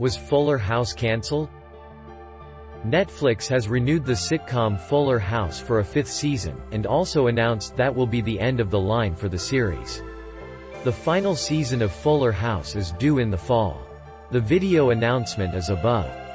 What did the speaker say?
Was Fuller House cancelled? Netflix has renewed the sitcom Fuller House for a fifth season, and also announced that will be the end of the line for the series. The final season of Fuller House is due in the fall. The video announcement is above.